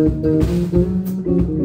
Música